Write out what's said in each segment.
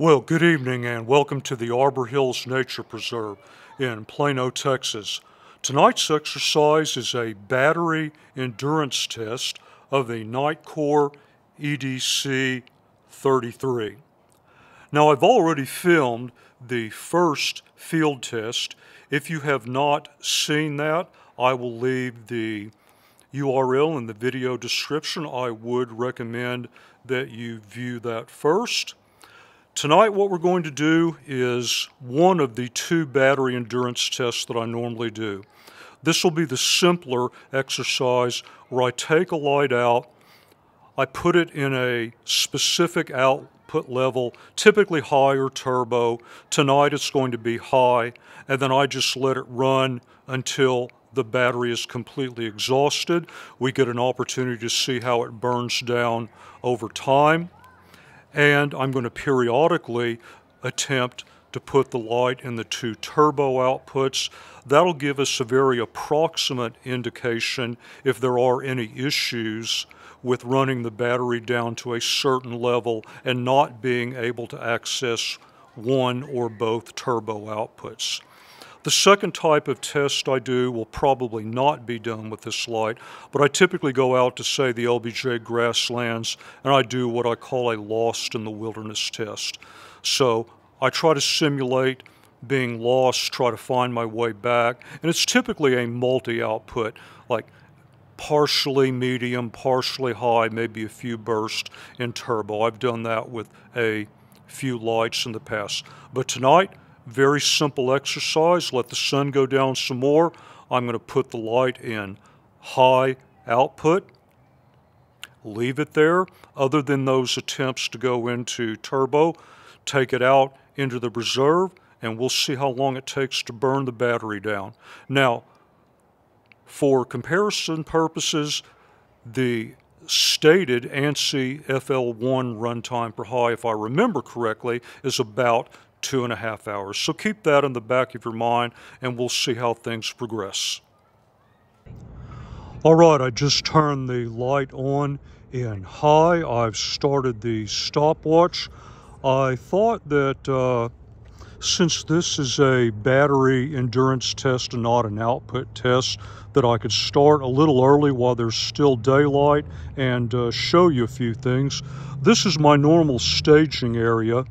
Well, good evening and welcome to the Arbor Hills Nature Preserve in Plano, Texas. Tonight's exercise is a battery endurance test of the Nitecore EDC 33. Now, I've already filmed the first field test. If you have not seen that, I will leave the URL in the video description. I would recommend that you view that first. Tonight what we're going to do is one of the two battery endurance tests that I normally do. This will be the simpler exercise where I take a light out, I put it in a specific output level, typically high or turbo. Tonight it's going to be high, and then I just let it run until the battery is completely exhausted. We get an opportunity to see how it burns down over time. And I'm going to periodically attempt to put the light in the two turbo outputs. That'll give us a very approximate indication if there are any issues with running the battery down to a certain level and not being able to access one or both turbo outputs. The second type of test I do will probably not be done with this light, but I typically go out to, say, the LBJ grasslands, and I do what I call a lost in the wilderness test. So I try to simulate being lost, try to find my way back, and it's typically a multi-output, like partially medium, partially high, maybe a few bursts in turbo. I've done that with a few lights in the past. But tonight, very simple exercise. Let the sun go down some more. I'm going to put the light in high output. Leave it there. Other than those attempts to go into turbo, take it out into the reserve and we'll see how long it takes to burn the battery down. Now, for comparison purposes, the stated ANSI FL1 runtime per high, if I remember correctly, is about two and a half hours. So keep that in the back of your mind and we'll see how things progress. All right, I just turned the light on in high. I've started the stopwatch. I thought that uh, since this is a battery endurance test and not an output test, that I could start a little early while there's still daylight and uh, show you a few things. This is my normal staging area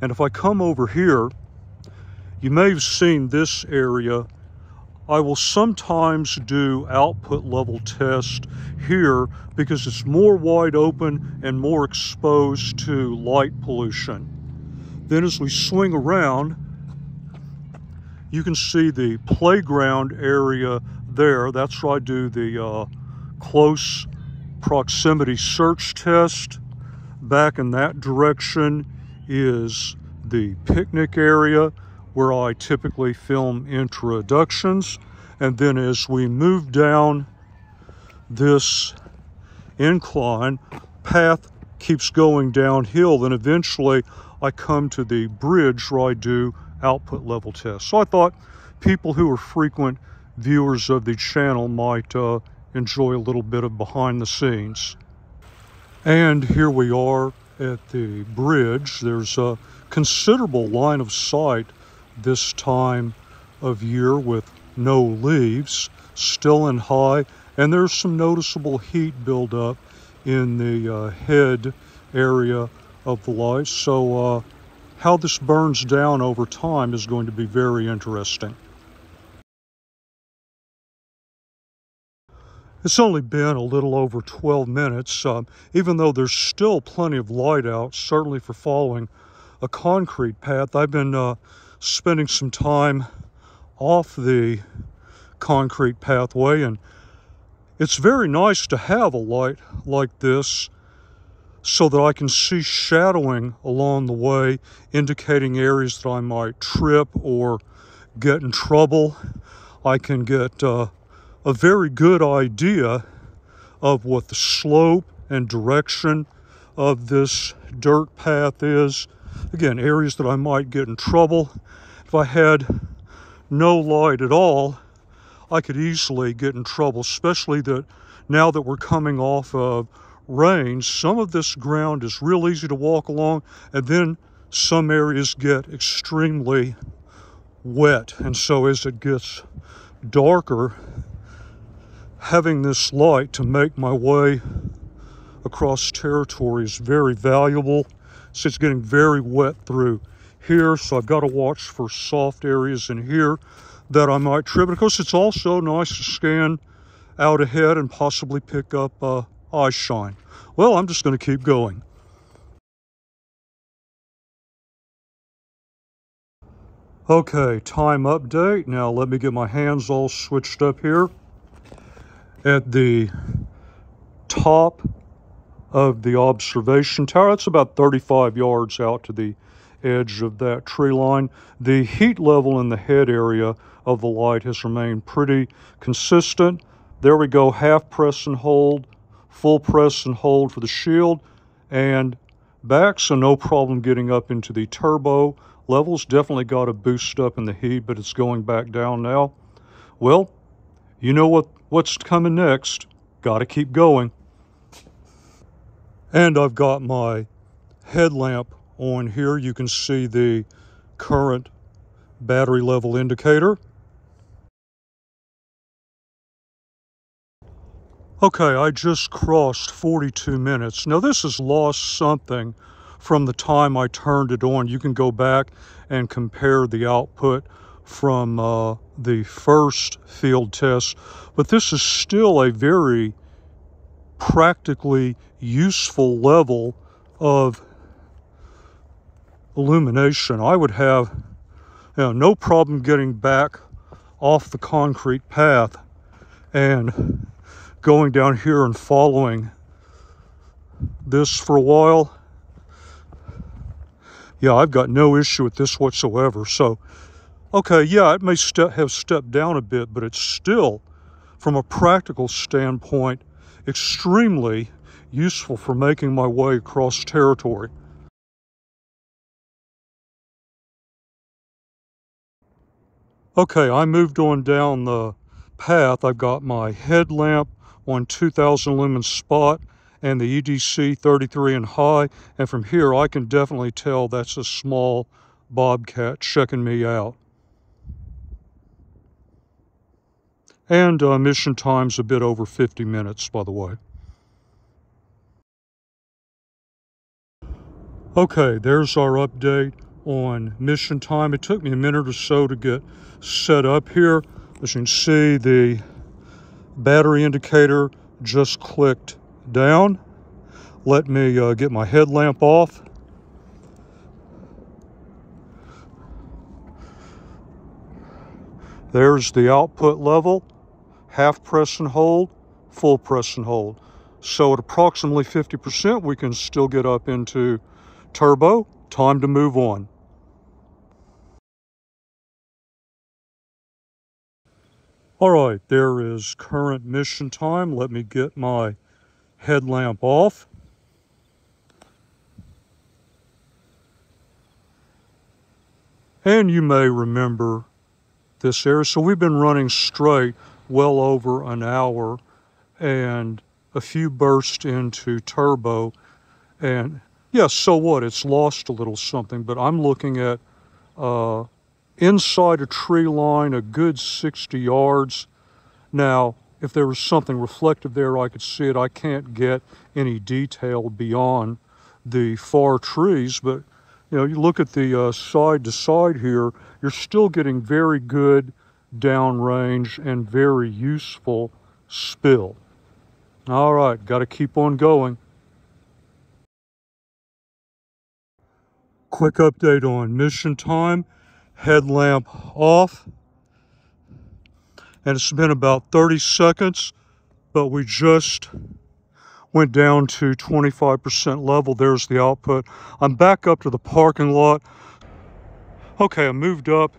and if I come over here, you may have seen this area. I will sometimes do output level test here because it's more wide open and more exposed to light pollution. Then as we swing around, you can see the playground area there. That's where I do the uh, close proximity search test. Back in that direction is the picnic area where I typically film introductions. And then as we move down this incline, path keeps going downhill. Then eventually I come to the bridge where I do output level tests. So I thought people who are frequent viewers of the channel might uh, enjoy a little bit of behind the scenes. And here we are at the bridge. There's a considerable line of sight this time of year with no leaves, still in high, and there's some noticeable heat buildup in the uh, head area of the light. So uh, how this burns down over time is going to be very interesting. It's only been a little over 12 minutes, um, even though there's still plenty of light out, certainly for following a concrete path. I've been uh, spending some time off the concrete pathway, and it's very nice to have a light like this so that I can see shadowing along the way, indicating areas that I might trip or get in trouble. I can get uh, a very good idea of what the slope and direction of this dirt path is. Again, areas that I might get in trouble. If I had no light at all, I could easily get in trouble, especially that now that we're coming off of rain, some of this ground is real easy to walk along, and then some areas get extremely wet. And so as it gets darker, having this light to make my way across territory is very valuable. So it's getting very wet through here. So I've got to watch for soft areas in here that I might trip. Of course, it's also nice to scan out ahead and possibly pick up uh, eye shine. Well, I'm just going to keep going. Okay, time update. Now let me get my hands all switched up here. At the top of the observation tower, it's about 35 yards out to the edge of that tree line. The heat level in the head area of the light has remained pretty consistent. There we go, half press and hold, full press and hold for the shield, and back, so no problem getting up into the turbo Levels definitely got a boost up in the heat, but it's going back down now. Well, you know what, what's coming next. Got to keep going. And I've got my headlamp on here. You can see the current battery level indicator. Okay, I just crossed 42 minutes. Now this has lost something from the time I turned it on. You can go back and compare the output from uh, the first field test, but this is still a very practically useful level of illumination. I would have you know, no problem getting back off the concrete path and going down here and following this for a while yeah, I've got no issue with this whatsoever. So, okay, yeah, it may ste have stepped down a bit, but it's still, from a practical standpoint, extremely useful for making my way across territory. Okay, I moved on down the path. I've got my headlamp on 2000 lumen spot and the EDC 33 and high. And from here, I can definitely tell that's a small bobcat checking me out. And uh, mission time's a bit over 50 minutes, by the way. Okay, there's our update on mission time. It took me a minute or so to get set up here. As you can see, the battery indicator just clicked down. Let me uh, get my headlamp off. There's the output level, half press and hold, full press and hold. So at approximately 50%, we can still get up into turbo. Time to move on. All right, there is current mission time. Let me get my headlamp off. And you may remember this area. So we've been running straight well over an hour and a few bursts into turbo. And yes, yeah, so what? It's lost a little something, but I'm looking at uh, inside a tree line, a good 60 yards. Now, if there was something reflective there, I could see it. I can't get any detail beyond the far trees, but you know, you look at the uh, side to side here, you're still getting very good downrange and very useful spill. All right, got to keep on going. Quick update on mission time. Headlamp off and it's been about 30 seconds, but we just went down to 25% level. There's the output. I'm back up to the parking lot. Okay, I moved up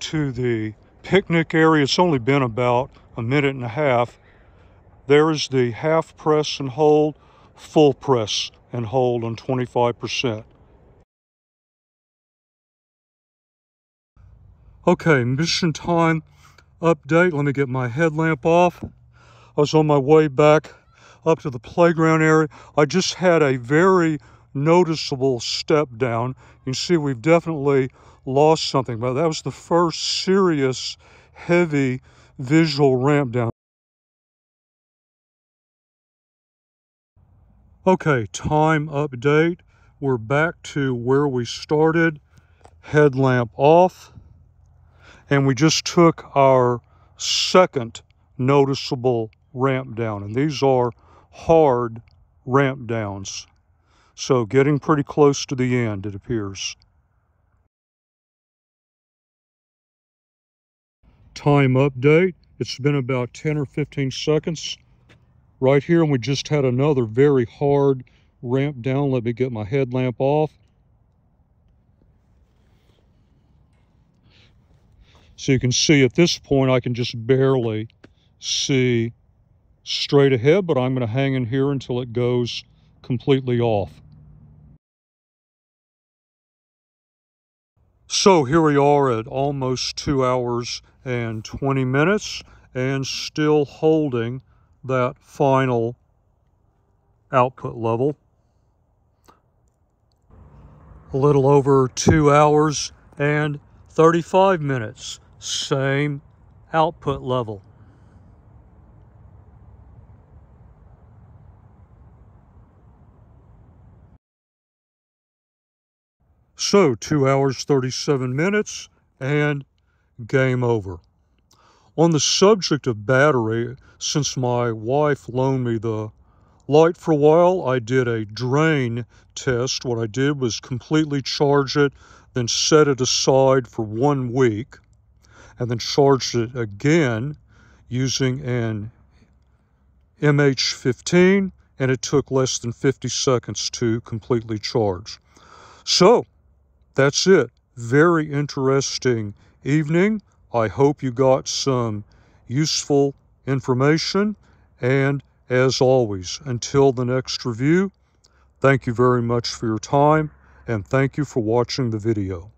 to the picnic area. It's only been about a minute and a half. There is the half press and hold, full press and hold on 25%. Okay, mission time update. Let me get my headlamp off. I was on my way back up to the playground area. I just had a very noticeable step down. You can see we've definitely lost something, but that was the first serious, heavy visual ramp down. Okay, time update. We're back to where we started. Headlamp off. And we just took our second noticeable ramp down. And these are hard ramp downs. So getting pretty close to the end, it appears. Time update. It's been about 10 or 15 seconds right here, and we just had another very hard ramp down. Let me get my headlamp off. So you can see at this point, I can just barely see straight ahead, but I'm going to hang in here until it goes completely off. So here we are at almost two hours and 20 minutes and still holding that final output level. A little over two hours and 35 minutes, same output level. So, two hours, 37 minutes, and game over. On the subject of battery, since my wife loaned me the light for a while, I did a drain test. What I did was completely charge it, then set it aside for one week, and then charged it again using an MH15, and it took less than 50 seconds to completely charge. So, that's it. Very interesting evening. I hope you got some useful information. And as always, until the next review, thank you very much for your time and thank you for watching the video.